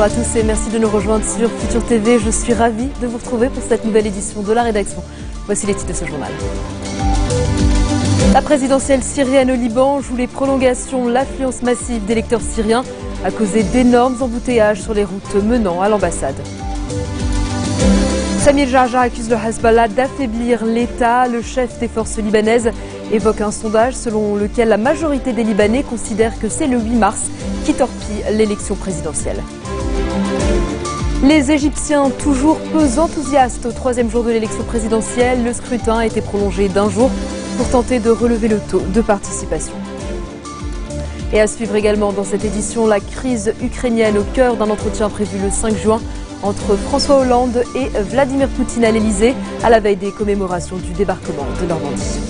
Bonjour à tous et merci de nous rejoindre sur Futur TV. Je suis ravie de vous retrouver pour cette nouvelle édition de la rédaction. Voici les titres de ce journal. La présidentielle syrienne au Liban joue les prolongations. L'affluence massive d'électeurs syriens a causé d'énormes embouteillages sur les routes menant à l'ambassade. Samir Jarja accuse le Hezbollah d'affaiblir l'État. Le chef des forces libanaises évoque un sondage selon lequel la majorité des Libanais considèrent que c'est le 8 mars qui torpille l'élection présidentielle. Les Égyptiens, toujours peu enthousiastes au troisième jour de l'élection présidentielle, le scrutin a été prolongé d'un jour pour tenter de relever le taux de participation. Et à suivre également dans cette édition la crise ukrainienne au cœur d'un entretien prévu le 5 juin entre François Hollande et Vladimir Poutine à l'Elysée à la veille des commémorations du débarquement de Normandie.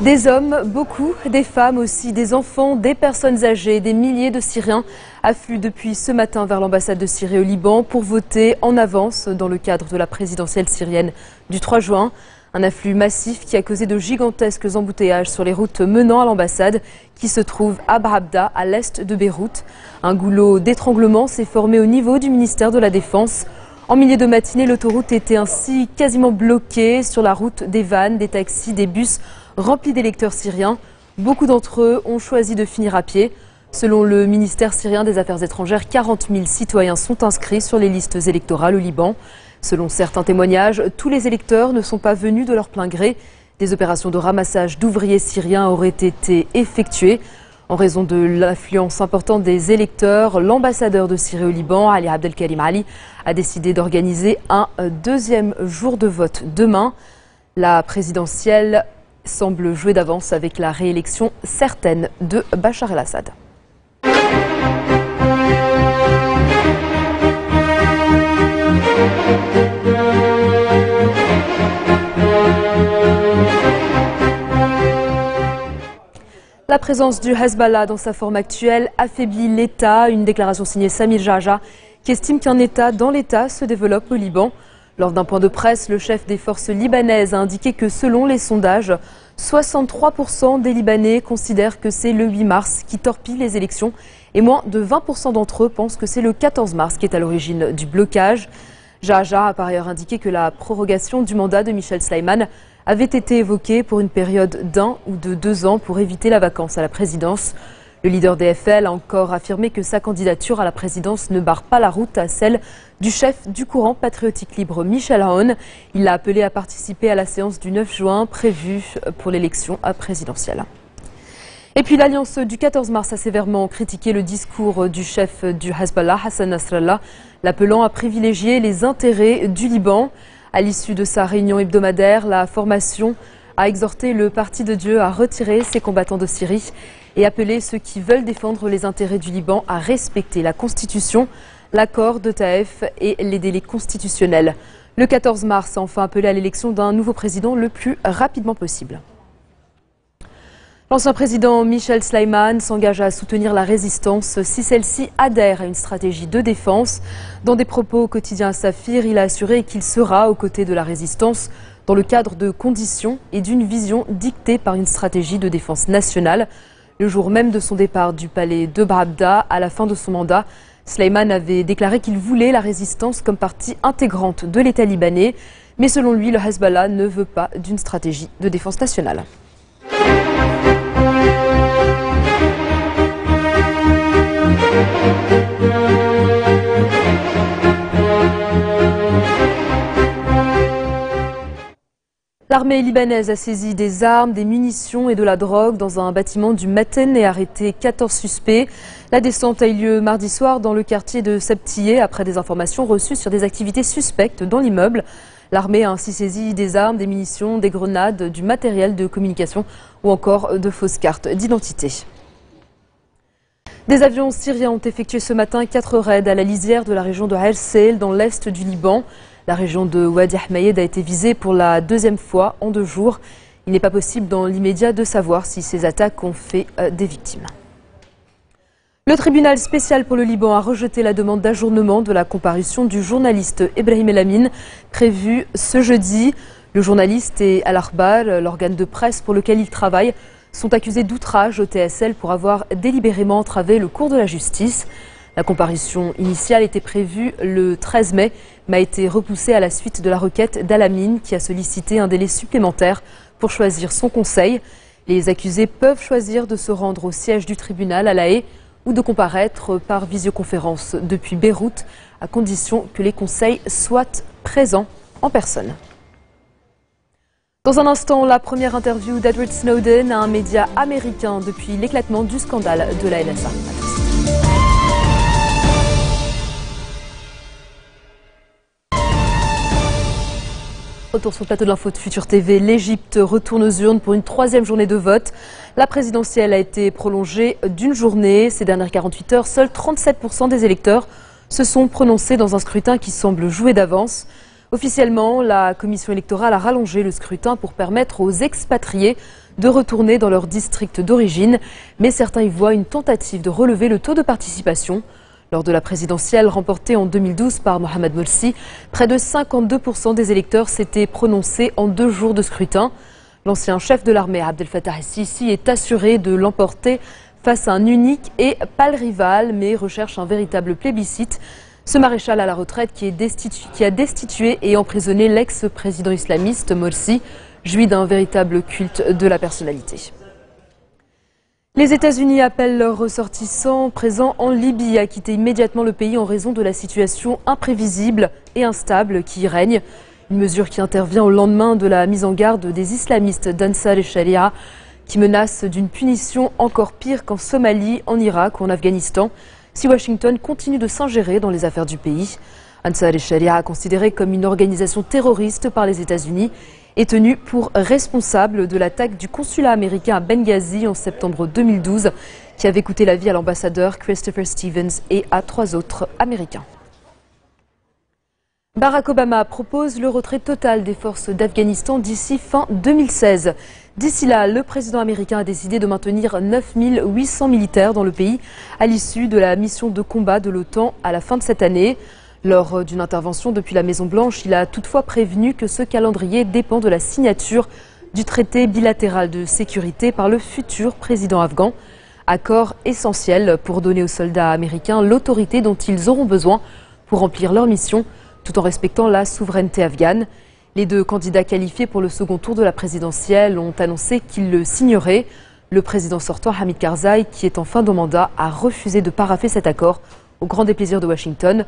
Des hommes, beaucoup, des femmes aussi, des enfants, des personnes âgées, des milliers de Syriens affluent depuis ce matin vers l'ambassade de Syrie au Liban pour voter en avance dans le cadre de la présidentielle syrienne du 3 juin. Un afflux massif qui a causé de gigantesques embouteillages sur les routes menant à l'ambassade qui se trouve à Brabda, à l'est de Beyrouth. Un goulot d'étranglement s'est formé au niveau du ministère de la Défense. En milieu de matinée, l'autoroute était ainsi quasiment bloquée sur la route des vannes, des taxis, des bus remplis d'électeurs syriens. Beaucoup d'entre eux ont choisi de finir à pied. Selon le ministère syrien des Affaires étrangères, 40 000 citoyens sont inscrits sur les listes électorales au Liban. Selon certains témoignages, tous les électeurs ne sont pas venus de leur plein gré. Des opérations de ramassage d'ouvriers syriens auraient été effectuées. En raison de l'affluence importante des électeurs, l'ambassadeur de Syrie au Liban, Ali Abdelkarim Ali, a décidé d'organiser un deuxième jour de vote demain. La présidentielle semble jouer d'avance avec la réélection certaine de Bachar el-Assad. La présence du Hezbollah dans sa forme actuelle affaiblit l'État. Une déclaration signée Samir Jaja qui estime qu'un État dans l'État se développe au Liban. Lors d'un point de presse, le chef des forces libanaises a indiqué que selon les sondages, 63% des Libanais considèrent que c'est le 8 mars qui torpille les élections et moins de 20% d'entre eux pensent que c'est le 14 mars qui est à l'origine du blocage. Jaja a par ailleurs indiqué que la prorogation du mandat de Michel Sleiman avait été évoquée pour une période d'un ou de deux ans pour éviter la vacance à la présidence. Le leader DFL a encore affirmé que sa candidature à la présidence ne barre pas la route à celle du chef du courant patriotique libre Michel Aoun. Il l'a appelé à participer à la séance du 9 juin prévue pour l'élection présidentielle. Et puis l'alliance du 14 mars a sévèrement critiqué le discours du chef du Hezbollah, Hassan Nasrallah, l'appelant à privilégier les intérêts du Liban. À l'issue de sa réunion hebdomadaire, la formation a exhorté le Parti de Dieu à retirer ses combattants de Syrie et appelé ceux qui veulent défendre les intérêts du Liban à respecter la Constitution, l'accord de Taïf et les délais constitutionnels. Le 14 mars a enfin appelé à l'élection d'un nouveau président le plus rapidement possible. L'ancien président Michel Sleiman s'engage à soutenir la résistance si celle-ci adhère à une stratégie de défense. Dans des propos quotidiens à Saphir, il a assuré qu'il sera aux côtés de la résistance dans le cadre de conditions et d'une vision dictée par une stratégie de défense nationale. Le jour même de son départ du palais de Brabda, à la fin de son mandat, Sleiman avait déclaré qu'il voulait la résistance comme partie intégrante de l'État libanais. Mais selon lui, le Hezbollah ne veut pas d'une stratégie de défense nationale. L'armée libanaise a saisi des armes, des munitions et de la drogue dans un bâtiment du Maten et arrêté 14 suspects. La descente a eu lieu mardi soir dans le quartier de Septillé après des informations reçues sur des activités suspectes dans l'immeuble. L'armée a ainsi saisi des armes, des munitions, des grenades, du matériel de communication ou encore de fausses cartes d'identité. Des avions syriens ont effectué ce matin quatre raids à la lisière de la région de Hersel dans l'est du Liban. La région de Wadi Ahmayed a été visée pour la deuxième fois en deux jours. Il n'est pas possible dans l'immédiat de savoir si ces attaques ont fait euh, des victimes. Le tribunal spécial pour le Liban a rejeté la demande d'ajournement de la comparution du journaliste Ibrahim Elamine prévue ce jeudi. Le journaliste et Al-Akhbar, l'organe de presse pour lequel il travaille, sont accusés d'outrage au TSL pour avoir délibérément entravé le cours de la justice. La comparution initiale était prévue le 13 mai, mais a été repoussée à la suite de la requête d'Alamine qui a sollicité un délai supplémentaire pour choisir son conseil. Les accusés peuvent choisir de se rendre au siège du tribunal à La Haye ou de comparaître par visioconférence depuis Beyrouth, à condition que les conseils soient présents en personne. Dans un instant, la première interview d'Edward Snowden à un média américain depuis l'éclatement du scandale de la NSA. Retour sur le plateau de l'info de Futur TV. L'Égypte retourne aux urnes pour une troisième journée de vote. La présidentielle a été prolongée d'une journée. Ces dernières 48 heures, seuls 37% des électeurs se sont prononcés dans un scrutin qui semble jouer d'avance. Officiellement, la commission électorale a rallongé le scrutin pour permettre aux expatriés de retourner dans leur district d'origine. Mais certains y voient une tentative de relever le taux de participation. Lors de la présidentielle remportée en 2012 par Mohamed Morsi, près de 52% des électeurs s'étaient prononcés en deux jours de scrutin. L'ancien chef de l'armée Abdel Fattah Sisi est assuré de l'emporter face à un unique et pas le rival, mais recherche un véritable plébiscite. Ce maréchal à la retraite qui a destitué et emprisonné l'ex-président islamiste Morsi, jouit d'un véritable culte de la personnalité. Les États-Unis appellent leurs ressortissants présents en Libye à quitter immédiatement le pays en raison de la situation imprévisible et instable qui y règne. Une mesure qui intervient au lendemain de la mise en garde des islamistes d'Ansar et Sharia qui menacent d'une punition encore pire qu'en Somalie, en Irak ou en Afghanistan si Washington continue de s'ingérer dans les affaires du pays. Ansar et Sharia, considéré comme une organisation terroriste par les États-Unis, est tenu pour responsable de l'attaque du consulat américain à Benghazi en septembre 2012, qui avait coûté la vie à l'ambassadeur Christopher Stevens et à trois autres Américains. Barack Obama propose le retrait total des forces d'Afghanistan d'ici fin 2016. D'ici là, le président américain a décidé de maintenir 9800 militaires dans le pays à l'issue de la mission de combat de l'OTAN à la fin de cette année. Lors d'une intervention depuis la Maison-Blanche, il a toutefois prévenu que ce calendrier dépend de la signature du traité bilatéral de sécurité par le futur président afghan. Accord essentiel pour donner aux soldats américains l'autorité dont ils auront besoin pour remplir leur mission, tout en respectant la souveraineté afghane. Les deux candidats qualifiés pour le second tour de la présidentielle ont annoncé qu'ils le signeraient. Le président sortant, Hamid Karzai, qui est en fin de mandat, a refusé de paraffer cet accord au grand déplaisir de Washington.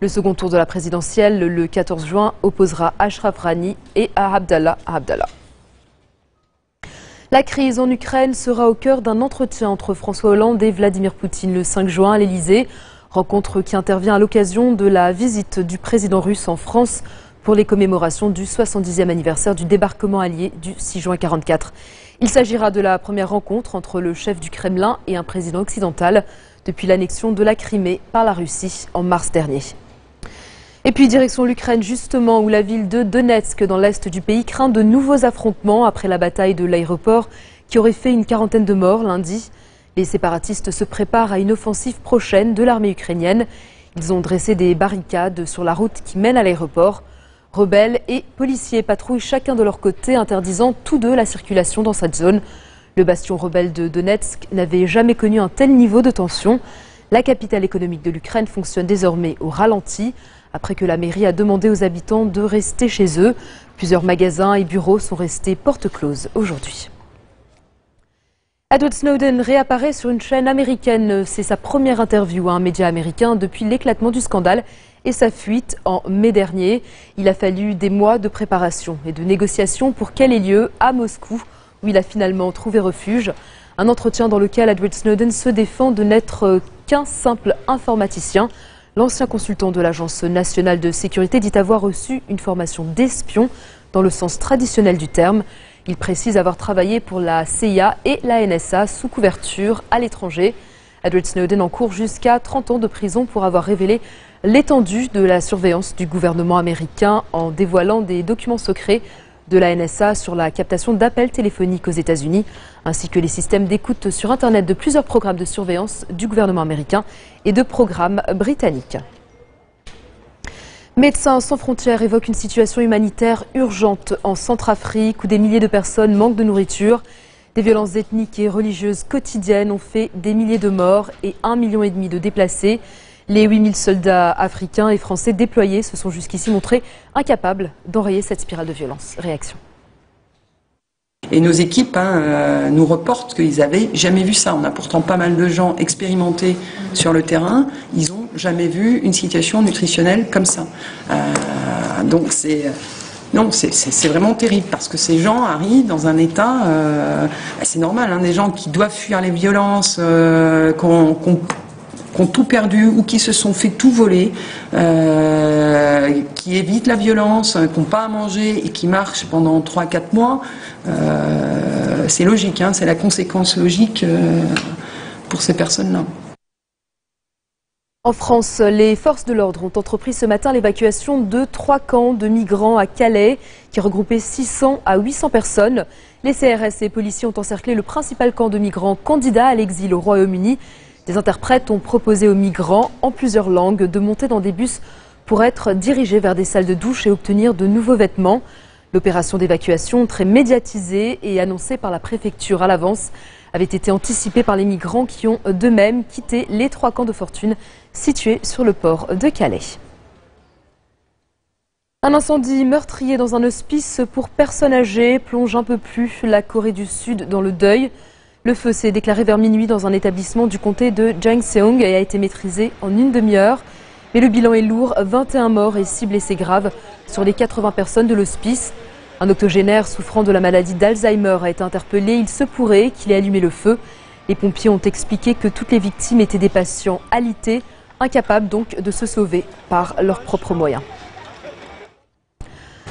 Le second tour de la présidentielle, le 14 juin, opposera Ashraf Rani et à Abdallah Abdallah. La crise en Ukraine sera au cœur d'un entretien entre François Hollande et Vladimir Poutine le 5 juin à l'Elysée. Rencontre qui intervient à l'occasion de la visite du président russe en France pour les commémorations du 70e anniversaire du débarquement allié du 6 juin 1944. Il s'agira de la première rencontre entre le chef du Kremlin et un président occidental depuis l'annexion de la Crimée par la Russie en mars dernier. Et puis direction l'Ukraine justement où la ville de Donetsk dans l'est du pays craint de nouveaux affrontements après la bataille de l'aéroport qui aurait fait une quarantaine de morts lundi. Les séparatistes se préparent à une offensive prochaine de l'armée ukrainienne. Ils ont dressé des barricades sur la route qui mène à l'aéroport. Rebelles et policiers patrouillent chacun de leur côté, interdisant tous deux la circulation dans cette zone. Le bastion rebelle de Donetsk n'avait jamais connu un tel niveau de tension. La capitale économique de l'Ukraine fonctionne désormais au ralenti après que la mairie a demandé aux habitants de rester chez eux. Plusieurs magasins et bureaux sont restés porte close aujourd'hui. Edward Snowden réapparaît sur une chaîne américaine. C'est sa première interview à un média américain depuis l'éclatement du scandale et sa fuite en mai dernier. Il a fallu des mois de préparation et de négociations pour qu'elle ait lieu à Moscou, où il a finalement trouvé refuge. Un entretien dans lequel Edward Snowden se défend de n'être qu'un simple informaticien. L'ancien consultant de l'Agence nationale de sécurité dit avoir reçu une formation d'espion dans le sens traditionnel du terme. Il précise avoir travaillé pour la CIA et la NSA sous couverture à l'étranger. Edward Snowden encourt jusqu'à 30 ans de prison pour avoir révélé l'étendue de la surveillance du gouvernement américain en dévoilant des documents secrets de la NSA sur la captation d'appels téléphoniques aux États-Unis, ainsi que les systèmes d'écoute sur Internet de plusieurs programmes de surveillance du gouvernement américain et de programmes britanniques. Médecins sans frontières évoquent une situation humanitaire urgente en Centrafrique où des milliers de personnes manquent de nourriture. Des violences ethniques et religieuses quotidiennes ont fait des milliers de morts et un million et demi de déplacés. Les 8000 soldats africains et français déployés se sont jusqu'ici montrés incapables d'enrayer cette spirale de violence. Réaction. Et nos équipes hein, euh, nous reportent qu'ils n'avaient jamais vu ça. On a pourtant pas mal de gens expérimentés sur le terrain. Ils n'ont jamais vu une situation nutritionnelle comme ça. Euh, donc c'est c'est vraiment terrible parce que ces gens arrivent dans un état, euh, c'est normal, hein, des gens qui doivent fuir les violences, qu'on qui ont tout perdu ou qui se sont fait tout voler, euh, qui évitent la violence, qui n'ont pas à manger et qui marchent pendant 3-4 mois, euh, c'est logique, hein, c'est la conséquence logique euh, pour ces personnes-là. En France, les forces de l'ordre ont entrepris ce matin l'évacuation de trois camps de migrants à Calais qui regroupaient 600 à 800 personnes. Les CRS et policiers ont encerclé le principal camp de migrants candidats à l'exil au Royaume-Uni. Des interprètes ont proposé aux migrants, en plusieurs langues, de monter dans des bus pour être dirigés vers des salles de douche et obtenir de nouveaux vêtements. L'opération d'évacuation, très médiatisée et annoncée par la préfecture à l'avance, avait été anticipée par les migrants qui ont d'eux-mêmes quitté les trois camps de fortune situés sur le port de Calais. Un incendie meurtrier dans un hospice pour personnes âgées plonge un peu plus la Corée du Sud dans le deuil. Le feu s'est déclaré vers minuit dans un établissement du comté de Jangseong et a été maîtrisé en une demi-heure. Mais le bilan est lourd, 21 morts et 6 blessés graves sur les 80 personnes de l'hospice. Un octogénaire souffrant de la maladie d'Alzheimer a été interpellé. Il se pourrait qu'il ait allumé le feu. Les pompiers ont expliqué que toutes les victimes étaient des patients alités, incapables donc de se sauver par leurs propres moyens.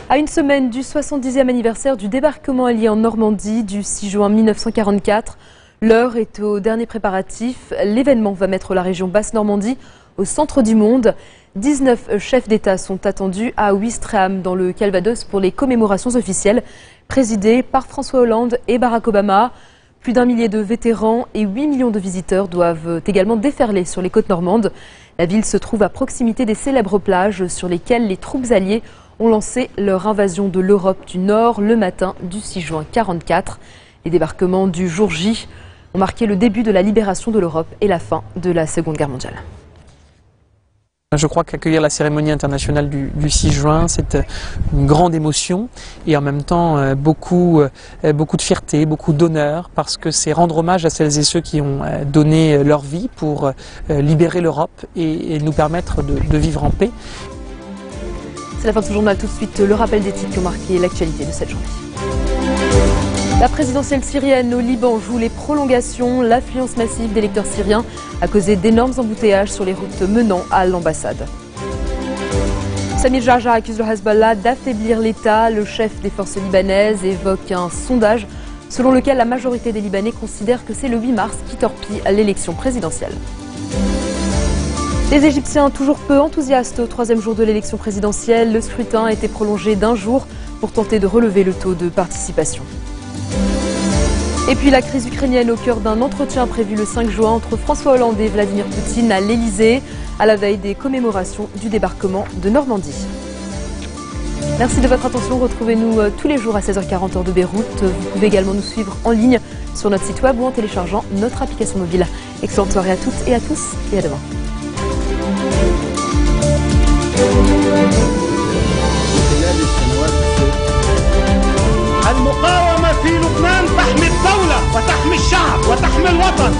À une semaine du 70e anniversaire du débarquement allié en Normandie du 6 juin 1944, l'heure est au dernier préparatif. L'événement va mettre la région Basse-Normandie au centre du monde. 19 chefs d'État sont attendus à Ouistreham dans le Calvados pour les commémorations officielles présidées par François Hollande et Barack Obama. Plus d'un millier de vétérans et 8 millions de visiteurs doivent également déferler sur les côtes normandes. La ville se trouve à proximité des célèbres plages sur lesquelles les troupes alliées ont lancé leur invasion de l'Europe du Nord le matin du 6 juin 1944. Les débarquements du jour J ont marqué le début de la libération de l'Europe et la fin de la Seconde Guerre mondiale. Je crois qu'accueillir la cérémonie internationale du, 6 juin, c'est une grande émotion et en même temps euh, beaucoup, euh, beaucoup de fierté, beaucoup d'honneur parce que c'est rendre hommage à celles et ceux qui ont euh, donné leur vie pour libérer l'Europe et, nous permettre de vivre en paix. La fin de journal. Tout de suite, le rappel des titres qui ont marqué l'actualité de cette journée. La présidentielle syrienne au Liban joue les prolongations. L'affluence massive d'électeurs syriens a causé d'énormes embouteillages sur les routes menant à l'ambassade. Samir Jarja accuse le Hezbollah d'affaiblir l'État. Le chef des forces libanaises évoque un sondage selon lequel la majorité des Libanais considèrent que c'est le 8 mars qui torpille l'élection présidentielle. Les Égyptiens toujours peu enthousiastes au troisième jour de l'élection présidentielle. Le scrutin a été prolongé d'un jour pour tenter de relever le taux de participation. Et puis la crise ukrainienne au cœur d'un entretien prévu le 5 juin entre François Hollande et Vladimir Poutine à l'Elysée, à la veille des commémorations du débarquement de Normandie. Merci de votre attention. Retrouvez-nous euh, tous les jours à 16h40 heure de Beyrouth. Vous pouvez également nous suivre en ligne sur notre site web ou en téléchargeant notre application mobile. Excellente soirée à toutes et à tous et à demain. خلال المقاومة في لبنان تحمي الدولة وتحمي الشعب وتحمي الوطن.